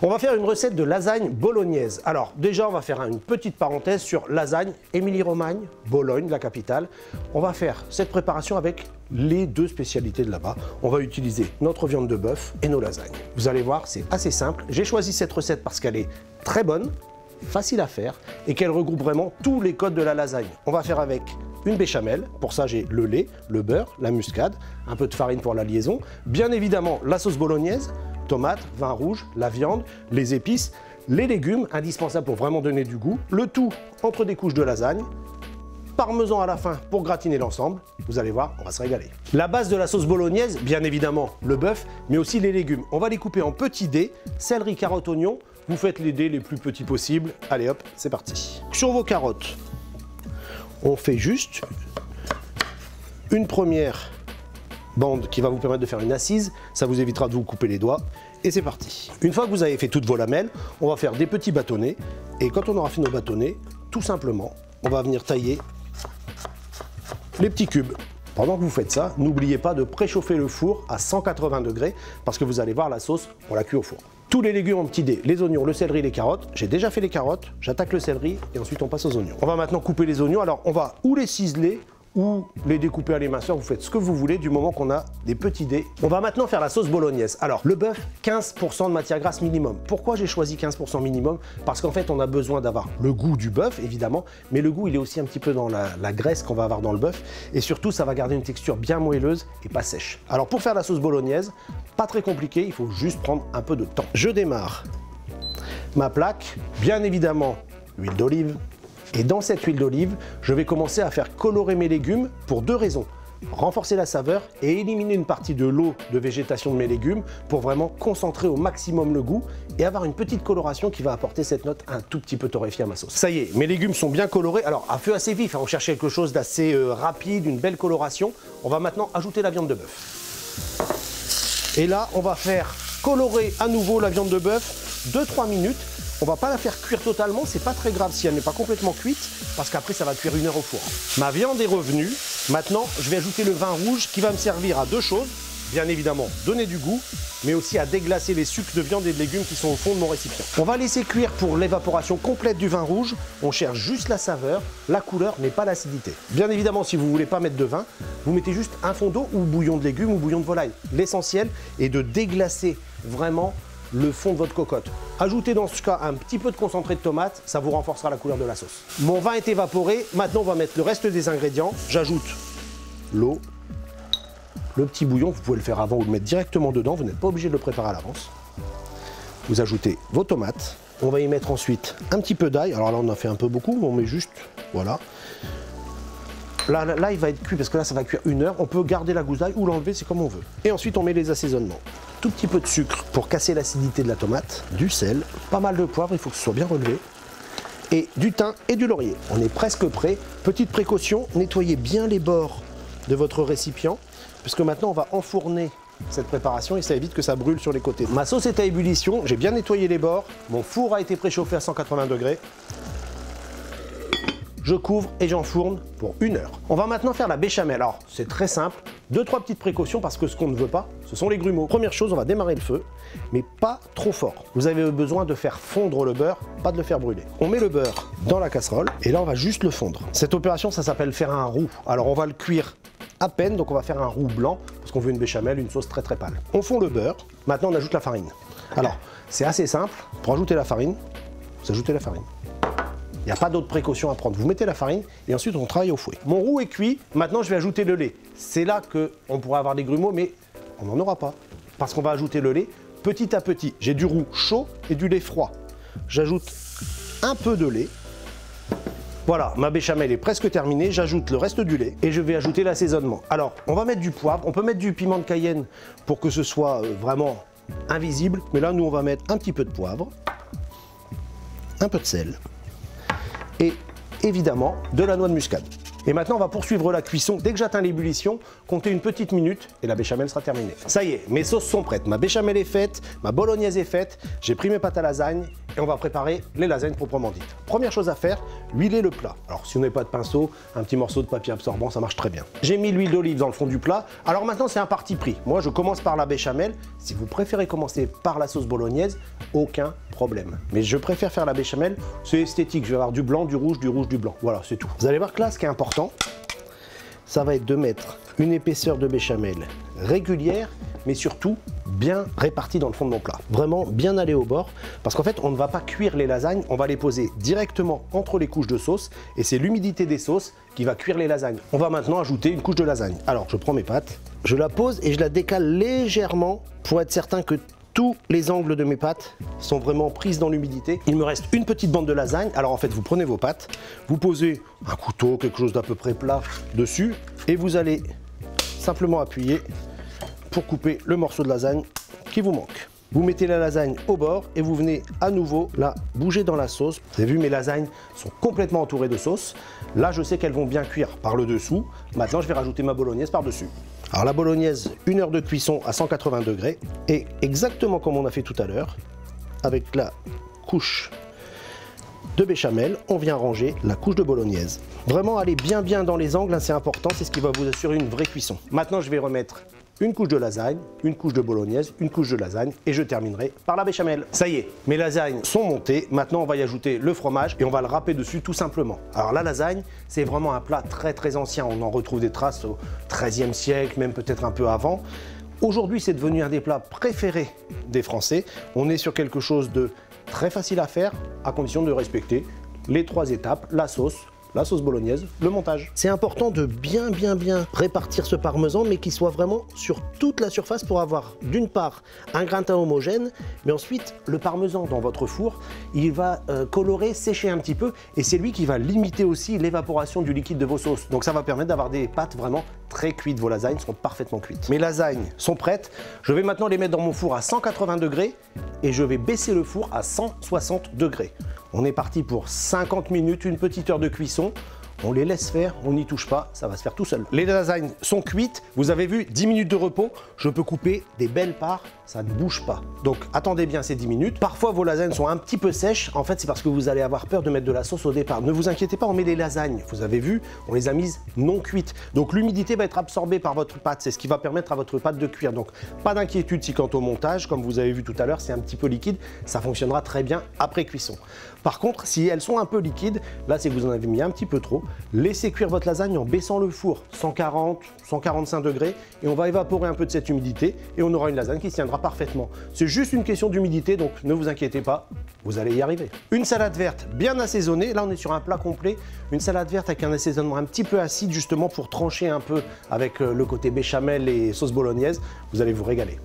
On va faire une recette de lasagne bolognaise. Alors déjà, on va faire une petite parenthèse sur lasagne Émilie-Romagne, Bologne, la capitale. On va faire cette préparation avec les deux spécialités de là-bas. On va utiliser notre viande de bœuf et nos lasagnes. Vous allez voir, c'est assez simple. J'ai choisi cette recette parce qu'elle est très bonne, facile à faire et qu'elle regroupe vraiment tous les codes de la lasagne. On va faire avec une béchamel, pour ça j'ai le lait, le beurre, la muscade, un peu de farine pour la liaison, bien évidemment la sauce bolognaise, tomates, vin rouge, la viande, les épices, les légumes, indispensables pour vraiment donner du goût, le tout entre des couches de lasagne, parmesan à la fin pour gratiner l'ensemble. Vous allez voir, on va se régaler. La base de la sauce bolognaise, bien évidemment le bœuf, mais aussi les légumes. On va les couper en petits dés, céleri, carottes, oignons. Vous faites les dés les plus petits possibles. Allez hop, c'est parti. Sur vos carottes, on fait juste une première bande qui va vous permettre de faire une assise. Ça vous évitera de vous couper les doigts. Et c'est parti. Une fois que vous avez fait toutes vos lamelles, on va faire des petits bâtonnets. Et quand on aura fait nos bâtonnets, tout simplement, on va venir tailler les petits cubes. Pendant que vous faites ça, n'oubliez pas de préchauffer le four à 180 degrés parce que vous allez voir la sauce, on la cuit au four. Tous les légumes en petits dés, les oignons, le céleri, les carottes. J'ai déjà fait les carottes, j'attaque le céleri et ensuite on passe aux oignons. On va maintenant couper les oignons. Alors on va ou les ciseler ou les découper à l'éminceur, vous faites ce que vous voulez du moment qu'on a des petits dés. On va maintenant faire la sauce bolognaise. Alors, le bœuf, 15% de matière grasse minimum. Pourquoi j'ai choisi 15% minimum? Parce qu'en fait, on a besoin d'avoir le goût du bœuf, évidemment, mais le goût, il est aussi un petit peu dans la, la graisse qu'on va avoir dans le bœuf. Et surtout, ça va garder une texture bien moelleuse et pas sèche. Alors, pour faire la sauce bolognaise, pas très compliqué, il faut juste prendre un peu de temps. Je démarre ma plaque, bien évidemment, l'huile d'olive, et dans cette huile d'olive, je vais commencer à faire colorer mes légumes pour deux raisons. Renforcer la saveur et éliminer une partie de l'eau de végétation de mes légumes pour vraiment concentrer au maximum le goût et avoir une petite coloration qui va apporter cette note un tout petit peu torréfiée à ma sauce. Ça y est, mes légumes sont bien colorés. Alors à feu assez vif, hein, on cherche quelque chose d'assez euh, rapide, une belle coloration. On va maintenant ajouter la viande de bœuf. Et là, on va faire colorer à nouveau la viande de bœuf 2-3 minutes on va pas la faire cuire totalement, c'est pas très grave si elle n'est pas complètement cuite, parce qu'après ça va cuire une heure au four. Ma viande est revenue. Maintenant, je vais ajouter le vin rouge qui va me servir à deux choses. Bien évidemment, donner du goût, mais aussi à déglacer les sucres de viande et de légumes qui sont au fond de mon récipient. On va laisser cuire pour l'évaporation complète du vin rouge. On cherche juste la saveur, la couleur, mais pas l'acidité. Bien évidemment, si vous voulez pas mettre de vin, vous mettez juste un fond d'eau ou bouillon de légumes ou bouillon de volaille. L'essentiel est de déglacer vraiment le fond de votre cocotte. Ajoutez dans ce cas un petit peu de concentré de tomate, ça vous renforcera la couleur de la sauce. Mon vin est évaporé, maintenant on va mettre le reste des ingrédients. J'ajoute l'eau, le petit bouillon, vous pouvez le faire avant ou le mettre directement dedans, vous n'êtes pas obligé de le préparer à l'avance. Vous ajoutez vos tomates, on va y mettre ensuite un petit peu d'ail, alors là on en a fait un peu beaucoup, mais on met juste, voilà. Là, là, il va être cuit parce que là, ça va cuire une heure. On peut garder la gousse ou l'enlever, c'est comme on veut. Et ensuite, on met les assaisonnements. Tout petit peu de sucre pour casser l'acidité de la tomate, du sel, pas mal de poivre, il faut que ce soit bien relevé, et du thym et du laurier. On est presque prêt. Petite précaution, nettoyez bien les bords de votre récipient, puisque maintenant, on va enfourner cette préparation et ça évite que ça brûle sur les côtés. Ma sauce est à ébullition, j'ai bien nettoyé les bords, mon four a été préchauffé à 180 degrés je couvre et j'enfourne pour une heure. On va maintenant faire la béchamel. Alors, c'est très simple. Deux, trois petites précautions parce que ce qu'on ne veut pas, ce sont les grumeaux. Première chose, on va démarrer le feu, mais pas trop fort. Vous avez besoin de faire fondre le beurre, pas de le faire brûler. On met le beurre dans la casserole et là, on va juste le fondre. Cette opération, ça s'appelle faire un roux. Alors, on va le cuire à peine, donc on va faire un roux blanc parce qu'on veut une béchamel, une sauce très très pâle. On fond le beurre. Maintenant, on ajoute la farine. Alors, c'est assez simple. Pour ajouter la farine, vous ajoutez la farine. Il n'y a pas d'autres précautions à prendre. Vous mettez la farine et ensuite on travaille au fouet. Mon roux est cuit. Maintenant, je vais ajouter le lait. C'est là qu'on pourrait avoir des grumeaux, mais on n'en aura pas. Parce qu'on va ajouter le lait petit à petit. J'ai du roux chaud et du lait froid. J'ajoute un peu de lait. Voilà, ma béchamel est presque terminée. J'ajoute le reste du lait et je vais ajouter l'assaisonnement. Alors, on va mettre du poivre. On peut mettre du piment de Cayenne pour que ce soit euh, vraiment invisible. Mais là, nous, on va mettre un petit peu de poivre, un peu de sel et évidemment de la noix de muscade. Et maintenant, on va poursuivre la cuisson. Dès que j'atteins l'ébullition, comptez une petite minute et la béchamel sera terminée. Ça y est, mes sauces sont prêtes. Ma béchamel est faite, ma bolognaise est faite. J'ai pris mes pâtes à lasagne et on va préparer les lasagnes proprement dites. Première chose à faire, huiler le plat. Alors si on n'a pas de pinceau, un petit morceau de papier absorbant, ça marche très bien. J'ai mis l'huile d'olive dans le fond du plat. Alors maintenant c'est un parti pris. Moi je commence par la béchamel. Si vous préférez commencer par la sauce bolognaise, aucun problème. Mais je préfère faire la béchamel, c'est esthétique. Je vais avoir du blanc, du rouge, du rouge, du blanc. Voilà, c'est tout. Vous allez voir que là ce qui est important, ça va être de mettre une épaisseur de béchamel régulière, mais surtout bien répartie dans le fond de mon plat. Vraiment bien aller au bord, parce qu'en fait, on ne va pas cuire les lasagnes, on va les poser directement entre les couches de sauce, et c'est l'humidité des sauces qui va cuire les lasagnes. On va maintenant ajouter une couche de lasagne. Alors, je prends mes pâtes, je la pose et je la décale légèrement pour être certain que tous les angles de mes pâtes sont vraiment prises dans l'humidité. Il me reste une petite bande de lasagne. Alors en fait, vous prenez vos pâtes, vous posez un couteau, quelque chose d'à peu près plat dessus, et vous allez simplement appuyer pour couper le morceau de lasagne qui vous manque. Vous mettez la lasagne au bord et vous venez à nouveau la bouger dans la sauce. Vous avez vu, mes lasagnes sont complètement entourées de sauce. Là, je sais qu'elles vont bien cuire par le dessous. Maintenant, je vais rajouter ma bolognaise par-dessus. Alors la bolognaise, une heure de cuisson à 180 degrés. Et exactement comme on a fait tout à l'heure, avec la couche de béchamel, on vient ranger la couche de bolognaise. Vraiment aller bien bien dans les angles, hein, c'est important, c'est ce qui va vous assurer une vraie cuisson. Maintenant, je vais remettre une couche de lasagne, une couche de bolognaise, une couche de lasagne et je terminerai par la béchamel. Ça y est, mes lasagnes sont montées. Maintenant, on va y ajouter le fromage et on va le râper dessus tout simplement. Alors la lasagne, c'est vraiment un plat très très ancien. On en retrouve des traces au XIIIe siècle, même peut-être un peu avant. Aujourd'hui, c'est devenu un des plats préférés des Français. On est sur quelque chose de très facile à faire à condition de respecter les trois étapes, la sauce, la sauce bolognaise, le montage. C'est important de bien bien bien répartir ce parmesan mais qu'il soit vraiment sur toute la surface pour avoir d'une part un grain teint homogène mais ensuite le parmesan dans votre four il va euh, colorer, sécher un petit peu et c'est lui qui va limiter aussi l'évaporation du liquide de vos sauces. Donc ça va permettre d'avoir des pâtes vraiment très cuites. Vos lasagnes sont parfaitement cuites. Mes lasagnes sont prêtes. Je vais maintenant les mettre dans mon four à 180 degrés et je vais baisser le four à 160 degrés. On est parti pour 50 minutes, une petite heure de cuisson. On les laisse faire, on n'y touche pas, ça va se faire tout seul. Les lasagnes sont cuites, vous avez vu, 10 minutes de repos, je peux couper des belles parts, ça ne bouge pas. Donc attendez bien ces 10 minutes. Parfois vos lasagnes sont un petit peu sèches, en fait c'est parce que vous allez avoir peur de mettre de la sauce au départ. Ne vous inquiétez pas, on met les lasagnes, vous avez vu, on les a mises non cuites. Donc l'humidité va être absorbée par votre pâte, c'est ce qui va permettre à votre pâte de cuire. Donc pas d'inquiétude si quant au montage, comme vous avez vu tout à l'heure, c'est un petit peu liquide, ça fonctionnera très bien après cuisson. Par contre, si elles sont un peu liquides, là c'est que vous en avez mis un petit peu trop, laissez cuire votre lasagne en baissant le four 140, 145 degrés et on va évaporer un peu de cette humidité et on aura une lasagne qui tiendra parfaitement. C'est juste une question d'humidité donc ne vous inquiétez pas, vous allez y arriver. Une salade verte bien assaisonnée, là on est sur un plat complet, une salade verte avec un assaisonnement un petit peu acide justement pour trancher un peu avec euh, le côté béchamel et sauce bolognaise, vous allez vous régaler.